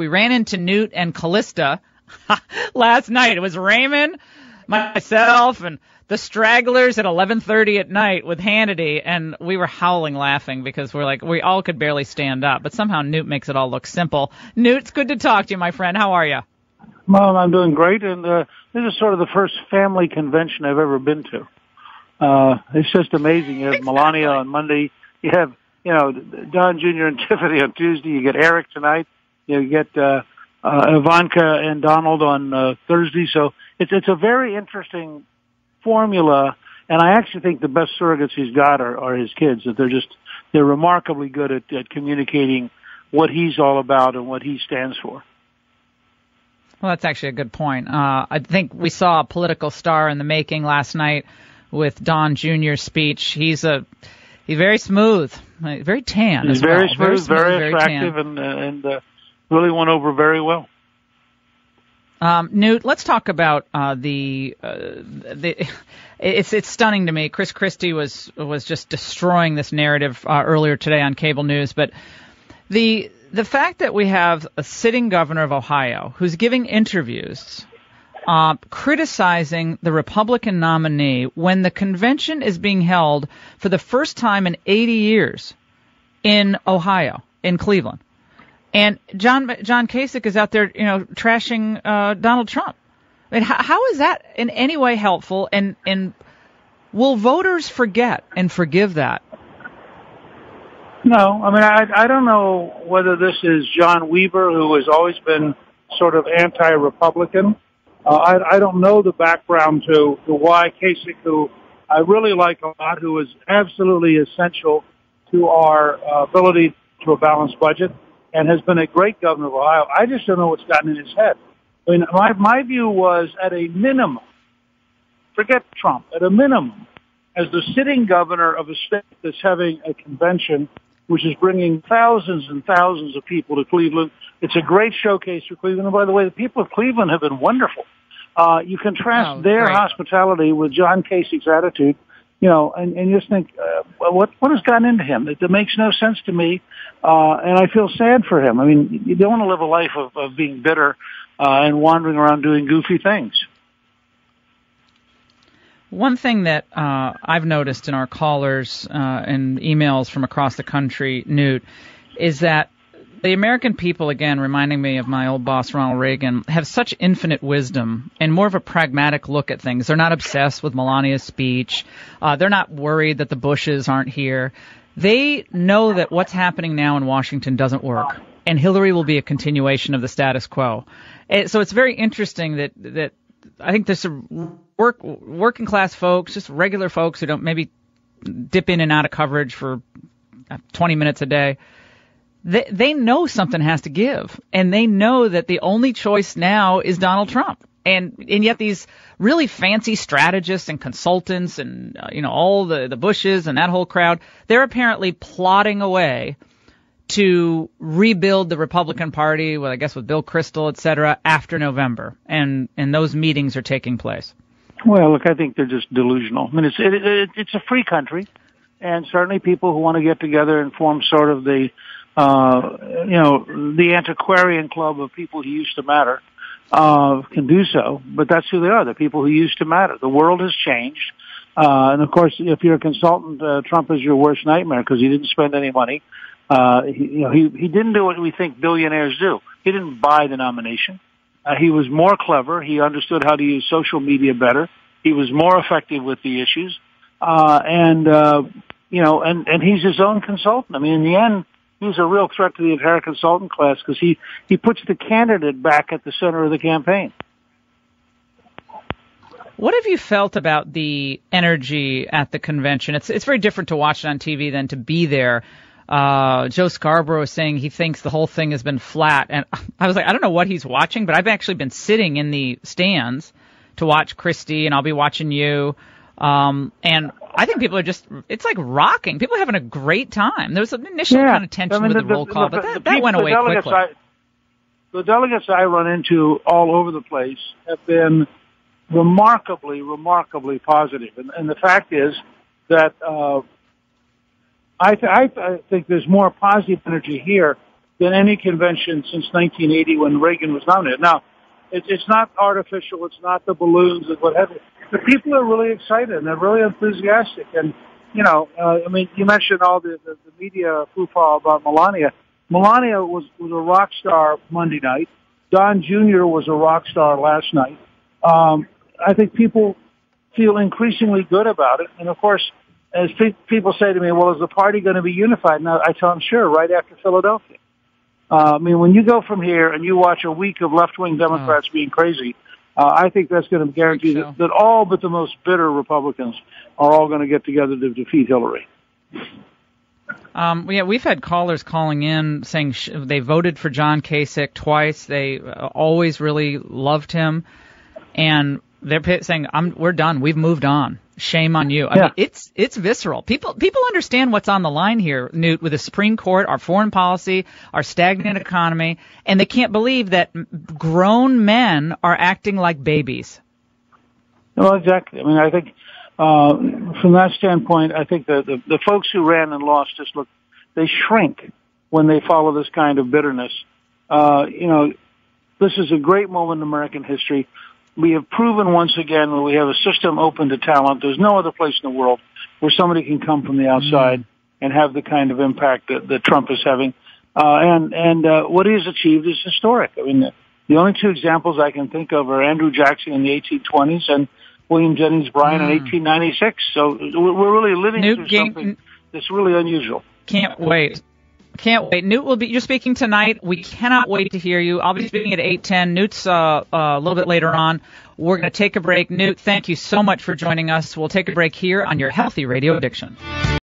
We ran into Newt and Callista last night. It was Raymond, myself, and the stragglers at 11:30 at night with Hannity, and we were howling laughing because we're like we all could barely stand up, but somehow Newt makes it all look simple. Newt, it's good to talk to you, my friend. How are you? Well, I'm doing great, and uh, this is sort of the first family convention I've ever been to. Uh, it's just amazing. You have exactly. Melania on Monday. You have, you know, Don Jr. and Tiffany on Tuesday. You get Eric tonight. You get uh, uh, Ivanka and Donald on uh, Thursday. So it's it's a very interesting formula, and I actually think the best surrogates he's got are, are his kids. That they're just they're remarkably good at, at communicating what he's all about and what he stands for. Well, that's actually a good point. Uh, I think we saw a political star in the making last night with Don Jr.'s speech. He's a he's very smooth, very tan. He's very, well. smooth, very, smooth, very, very attractive, tan. and and uh, really went over very well. Um, Newt, let's talk about uh, the uh, the. It's it's stunning to me. Chris Christie was was just destroying this narrative uh, earlier today on cable news, but the the fact that we have a sitting governor of Ohio who's giving interviews uh, criticizing the Republican nominee when the convention is being held for the first time in 80 years in Ohio, in Cleveland. And John John Kasich is out there, you know, trashing uh, Donald Trump. I mean, how, how is that in any way helpful? And and will voters forget and forgive that? No, I mean, I I don't know whether this is John Weaver, who has always been sort of anti-Republican. Uh, I I don't know the background to to why Kasich, who I really like a lot, who is absolutely essential to our uh, ability to a balanced budget and has been a great governor of Ohio. I just don't know what's gotten in his head. I mean, my, my view was at a minimum, forget Trump, at a minimum, as the sitting governor of a state that's having a convention which is bringing thousands and thousands of people to Cleveland. It's a great showcase for Cleveland. And by the way, the people of Cleveland have been wonderful. Uh, you contrast oh, their great. hospitality with John Kasich's attitude you know, and, and you just think, uh, what what has gotten into him? It makes no sense to me, uh, and I feel sad for him. I mean, you don't want to live a life of, of being bitter uh, and wandering around doing goofy things. One thing that uh, I've noticed in our callers uh, and emails from across the country, Newt, is that the American people, again, reminding me of my old boss Ronald Reagan, have such infinite wisdom and more of a pragmatic look at things. They're not obsessed with Melania's speech. Uh, they're not worried that the Bushes aren't here. They know that what's happening now in Washington doesn't work, and Hillary will be a continuation of the status quo. And so it's very interesting that that I think there's some work working class folks, just regular folks who don't maybe dip in and out of coverage for 20 minutes a day they, they know something has to give, and they know that the only choice now is Donald Trump. And and yet these really fancy strategists and consultants and uh, you know all the the Bushes and that whole crowd, they're apparently plotting away to rebuild the Republican Party, well, I guess with Bill Kristol, et cetera, after November, and and those meetings are taking place. Well, look, I think they're just delusional. I mean, it's it, it, it's a free country, and certainly people who want to get together and form sort of the uh, you know, the antiquarian club of people who used to matter, uh, can do so, but that's who they are. The people who used to matter. The world has changed. Uh, and of course, if you're a consultant, uh, Trump is your worst nightmare because he didn't spend any money. Uh, he, you know, he, he didn't do what we think billionaires do. He didn't buy the nomination. Uh, he was more clever. He understood how to use social media better. He was more effective with the issues. Uh, and, uh, you know, and, and he's his own consultant. I mean, in the end, he's a real threat to the entire consultant class because he, he puts the candidate back at the center of the campaign. What have you felt about the energy at the convention? It's it's very different to watch it on TV than to be there. Uh, Joe Scarborough is saying he thinks the whole thing has been flat, and I was like, I don't know what he's watching, but I've actually been sitting in the stands to watch Christie, and I'll be watching you. Um, and I think people are just, it's like rocking. People are having a great time. There was an initial yeah. kind of tension I mean, with the, the roll call, the, but that, that went away quickly. I, the delegates I run into all over the place have been remarkably, remarkably positive. And, and the fact is that uh, I, th- I, th- I think there's more positive energy here than any convention since 1980 when Reagan was nominated. Now, it's it's not artificial. It's not the balloons and what have you. The people are really excited and they're really enthusiastic. And you know, uh, I mean, you mentioned all the the, the media foofah about Melania. Melania was was a rock star Monday night. Don Jr. was a rock star last night. Um, I think people feel increasingly good about it. And of course, as pe- people say to me, well, is the party going to be unified? Now, I tell them, sure, right after Philadelphia. Uh, I mean, when you go from here and you watch a week of left-wing Democrats oh. being crazy, uh, I think that's going to guarantee so. that, that all but the most bitter Republicans are all going to get together to defeat Hillary. Um, yeah, we've had callers calling in saying sh- they voted for John Kasich twice. They uh, always really loved him, and they're saying, "I'm we're done. We've moved on. Shame on you." I yeah. mean, it's it's visceral. People people understand what's on the line here, Newt, with the Supreme Court, our foreign policy, our stagnant economy, and they can't believe that grown men are acting like babies. Well, exactly. I mean, I think uh, from that standpoint, I think the, the the folks who ran and lost just look they shrink when they follow this kind of bitterness. Uh, you know, this is a great moment in American history we have proven once again that we have a system open to talent. There's no other place in the world where somebody can come from the outside mm. and have the kind of impact that, that Trump is having. Uh, and and uh, what he has achieved is historic. I mean, the, the only two examples I can think of are Andrew Jackson in the 1820s and William Jennings Bryan mm. in 1896. So we're really living Newt through something that's really unusual. Can't wait. Can't wait. Newt will be. You're speaking tonight. We cannot wait to hear you. I'll be speaking at 8:10. Newt's uh, uh, a little bit later on. We're going to take a break. Newt, thank you so much for joining us. We'll take a break here on your Healthy Radio Addiction.